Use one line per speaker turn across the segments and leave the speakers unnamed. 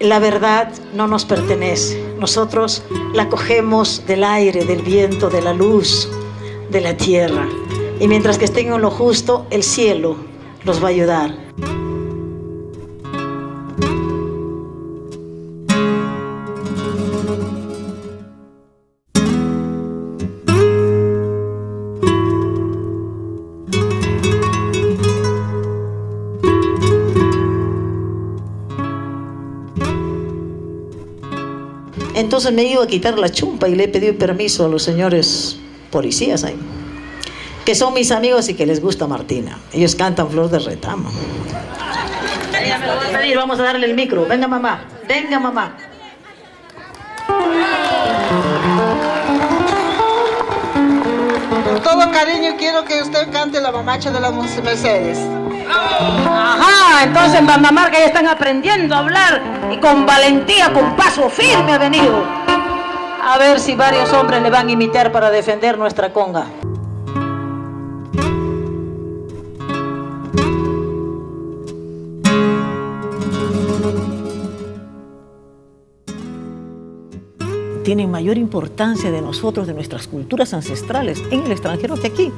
La verdad no nos pertenece. Nosotros la cogemos del aire, del viento, de la luz, de la tierra. Y mientras que estén en lo justo, el cielo los va a ayudar. Entonces me iba a quitar la chumpa y le he pedido permiso a los señores policías ahí, que son mis amigos y que les gusta Martina. Ellos cantan Flor de Retamo. Vamos a darle el micro. Venga mamá, venga mamá.
Todo cariño quiero que usted cante la mamacha de las Mercedes.
Ajá, entonces Mamá Marca ya están aprendiendo a hablar y con valentía, con paso firme ha venido. A ver si varios hombres le van a imitar para defender nuestra conga. Tienen mayor importancia de nosotros, de nuestras culturas ancestrales en el extranjero que aquí.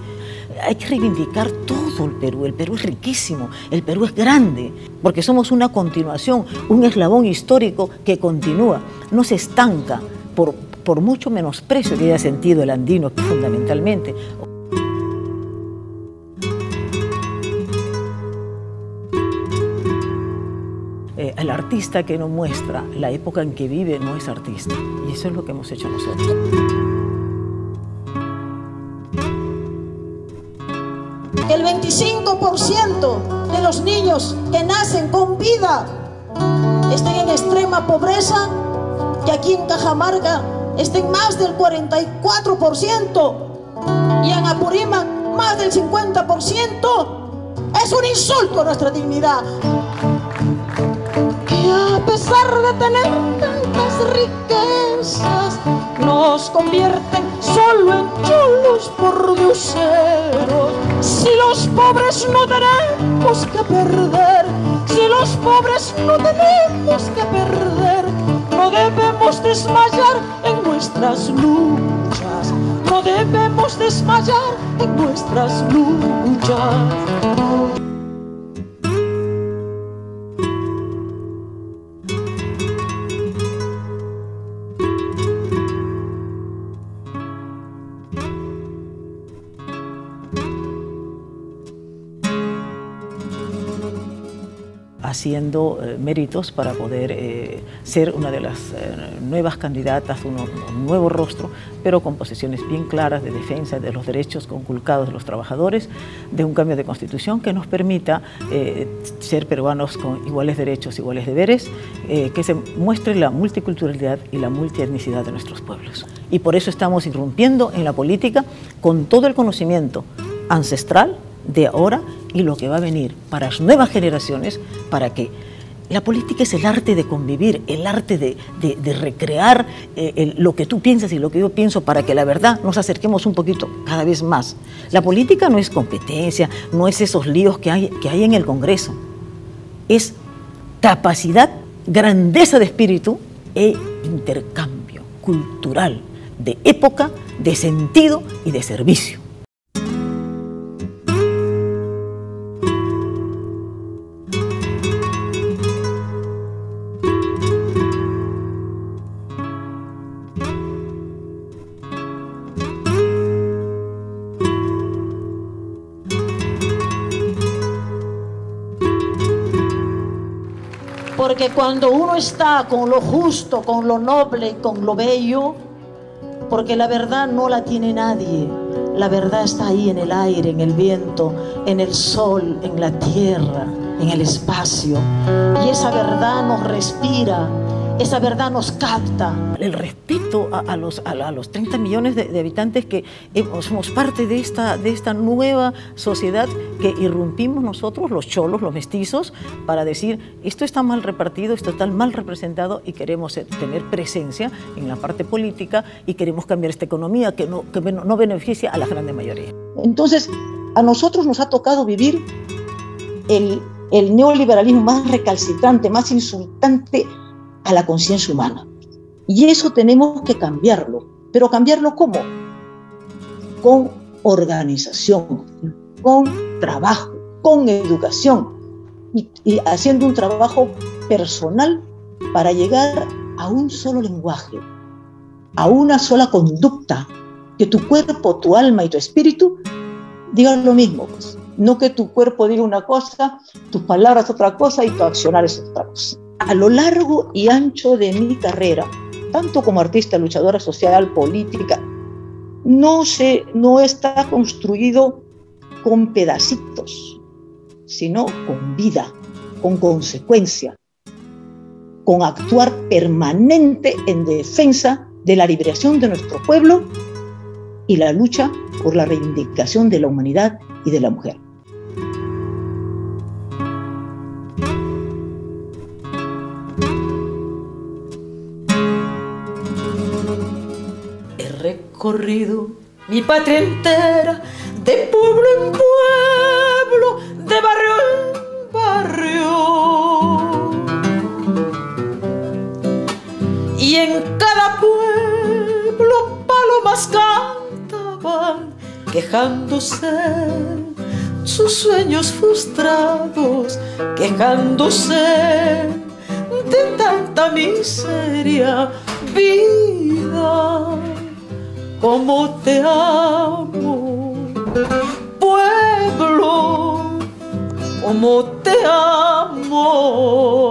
Hay que reivindicar todo el Perú. El Perú es riquísimo, el Perú es grande, porque somos una continuación, un eslabón histórico que continúa, no se estanca por, por mucho menosprecio que haya sentido el andino fundamentalmente. Eh, el artista que no muestra la época en que vive no es artista. Y eso es lo que hemos hecho nosotros.
El 25% de los niños que nacen con vida estén en extrema pobreza, que aquí en Cajamarca estén más del 44% y en Apurímac más del 50%. Es un insulto a nuestra dignidad a pesar de tener tantas riquezas, nos convierten solo en chulos por dioseros. Si los pobres no tenemos que perder, si los pobres no tenemos que perder, no debemos desmayar en nuestras luchas, no debemos desmayar en nuestras luchas.
Haciendo eh, méritos para poder eh, ser una de las eh, nuevas candidatas, un, nuevo rostro, pero con posiciones bien claras de defensa de los derechos conculcados de los trabajadores, de un cambio de constitución que nos permita ser peruanos con iguales derechos, iguales deberes, que se muestre la multiculturalidad y la multietnicidad de nuestros pueblos. Y por eso estamos irrumpiendo en la política con todo el conocimiento ancestral de ahora y lo que va a venir para las nuevas generaciones, para que la política es el arte de convivir, el arte de, recrear eh, lo que tú piensas y lo que yo pienso para que la verdad nos acerquemos un poquito cada vez más. La política no es competencia, no es esos líos que hay, que hay en el Congreso. Es capacidad, grandeza de espíritu e intercambio cultural, de época, de sentido y de servicio.
Cuando uno está con lo justo, con lo noble, con lo bello, porque la verdad no la tiene nadie. La verdad está ahí en el aire, en el viento, en el sol, en la tierra, en el espacio. Y esa verdad nos respira, esa verdad nos capta.
El respeto a, los, a, los 30 millones de, habitantes que somos parte de esta, de esta nueva sociedad que irrumpimos nosotros, los cholos, los mestizos, para decir esto está mal repartido, esto está mal representado y queremos tener presencia en la parte política y queremos cambiar esta economía que no, que no beneficia a la grande mayoría.
Entonces, a nosotros nos ha tocado vivir el, el neoliberalismo más recalcitrante, más insultante
a la conciencia humana. Y eso tenemos que cambiarlo. Pero cambiarlo cómo? Con organización, con trabajo, con educación y, haciendo un trabajo personal para llegar a un solo lenguaje, a una sola conducta, que tu cuerpo, tu alma y tu espíritu digan lo mismo. Pues. No que tu cuerpo diga una cosa, tus palabras otra cosa y tu accionar es otra cosa. A lo largo y ancho de mi carrera, tanto como artista, luchadora social, política, no, se, no está construido con pedacitos, sino con vida, con consecuencia, con actuar permanente en defensa de la liberación de nuestro pueblo y la lucha por la reivindicación de la humanidad y de la mujer.
Recorrido mi patria entera, de pueblo en pueblo, de barrio en barrio. Y en cada pueblo palomas cantaban, quejándose sus sueños frustrados, quejándose de tanta miseria, vida, como te amo, pueblo, como te amo.